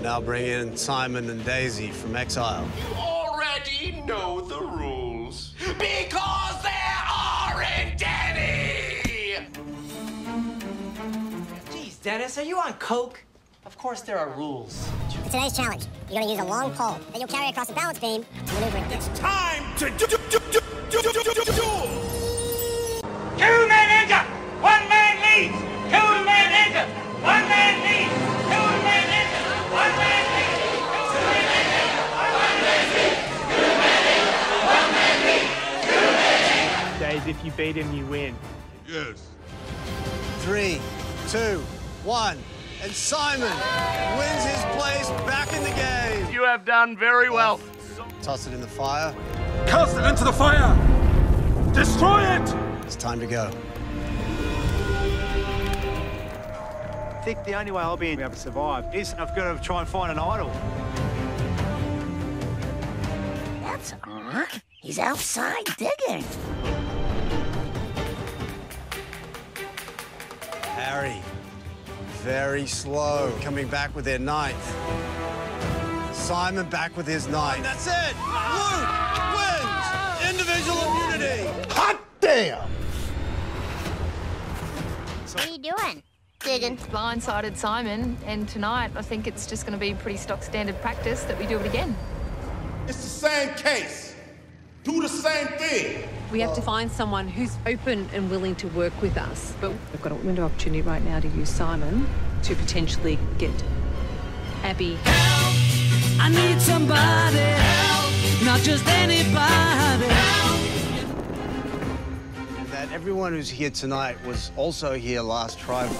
We now bring in Simon and Daisy from Exile. You already know the rules. Because there aren't any! Jeez, Dennis, are you on coke? Of course there are rules. For today's challenge, you're going to use a long pole that you'll carry across a balance beam to maneuver it. It's time to do, do, do, do, do, do, do, do, do. Enter. Days, if you beat him, you win. Yes. Three, two, one, and Simon wins his place back in the game. You have done very well. Toss it in the fire. Cast it into the fire! Destroy it! It's time to go. I think the only way I'll be able to survive is I've got to try and find an idol. That's odd. He's outside digging. Harry, very slow, coming back with their ninth. Simon back with his ninth. That's it. Luke wins individual immunity. Hot damn! What are you doing? Digging. Blindsided Simon, and tonight I think it's just going to be pretty stock standard practice that we do it again. It's the same case. Do the same thing. We have to find someone who's open and willing to work with us. But we've got a window opportunity right now to use Simon to potentially get Abbey. Help! I need somebody help, not just anybody. And that everyone who's here tonight was also here last tribal.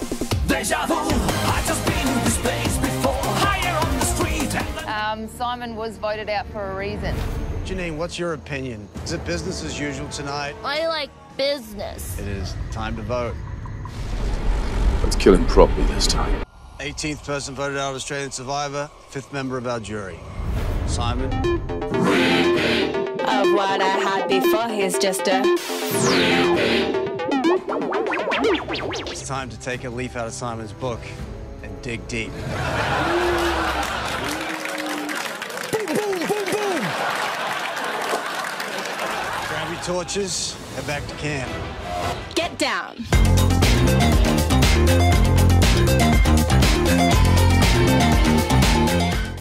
Deja vu, I've just been in this place before. Higher on the street. Um, Simon was voted out for a reason. Janine, what's your opinion? Is it business as usual tonight? I like business. It is time to vote. Let's kill him properly this time. 18th person voted out of Australian Survivor, fifth member of our jury. Simon, Of what I had before, he's just a. it's time to take a leaf out of Simon's book and dig deep. Torches, head back to camp. Get down.